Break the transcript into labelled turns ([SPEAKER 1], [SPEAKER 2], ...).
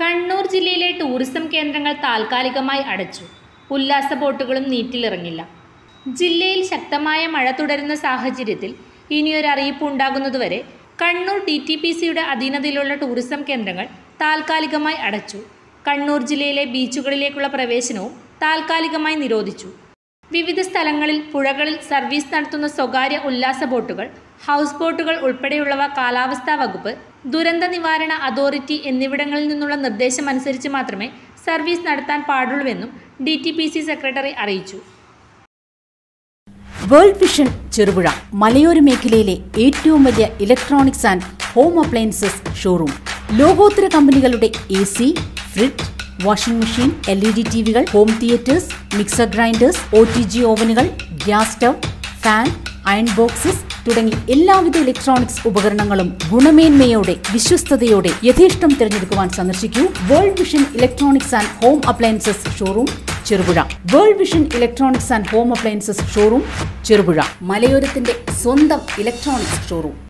[SPEAKER 1] കണ്ണൂർ ജില്ലയിലെ ടൂറിസം കേന്ദ്രങ്ങൾ താൽക്കാലികമായി അടച്ചു. ഉല്ലാസ ബോട്ടുകളും നീറ്റിലിറങ്ങില്ല. ജില്ലയിൽ ശക്തമായ മഴ തുടരുന്ന സാഹചര്യത്തിൽ ഇനിയൊരറിയിപ്പ് ഉണ്ടാകുന്നതുവരെ കണ്ണൂർ ഡി ടി പി സിയുടെ അധീനതയിലുള്ള ടൂറിസം കേന്ദ്രങ്ങൾ താൽക്കാലികമായി അടച്ചു. കണ്ണൂർ ജില്ലയിലെ ബീച്ചുകളിലേക്കുള്ള പ്രവേശനവും താൽക്കാലികമായി നിരോധിച്ചു. വിവിധ സ്ഥലങ്ങളിൽ പുഴകളിൽ സർവീസ് നടത്തുന്ന സ്വകാര്യ ഉല്ലാസ ബോട്ടുകൾ ഹൗസ് ബോട്ടുകൾ ഉൾപ്പെടെയുള്ളവ കാലാവസ്ഥാ വകുപ്പ് ദുരന്ത നിവാരണ അതോറിറ്റി എന്നിവിടങ്ങളിൽ നിന്നുള്ള നിർദ്ദേശമനുസരിച്ച് മാത്രമേ സർവീസ് നടത്താൻ പാടുള്ളൂവെന്നും D T P C secretary അറിയിച്ചു.
[SPEAKER 2] വേൾഡ് വിഷൻ ചെറുപുഴ മലയോര മേഖലയിലെ ഏറ്റവും വലിയ electronics and home appliances showroom. ലോകോത്തര കമ്പനികളുടെ A C fridge washing machine L E D T വികൾ home theatres mixer grinders O T G ഓവനുകൾ gas stove fan iron boxes തുടങ്ങി എല്ലാവിധ electronics ഉപകരണങ്ങളും ഗുണമേന്മയോടെ വിശ്വസ്തയോടെ യഥേഷ്ടം തിരഞ്ഞെടുക്കുവാൻ സന്ദർശിക്കൂ World Vision electronics and home appliances showroom Cherupuzha. World Vision electronics and home appliances showroom Cherupuzha. മലയോരത്തിന്റെ സ്വന്തം ഇലക്ട്രോണിക്സ് ഷോറൂം.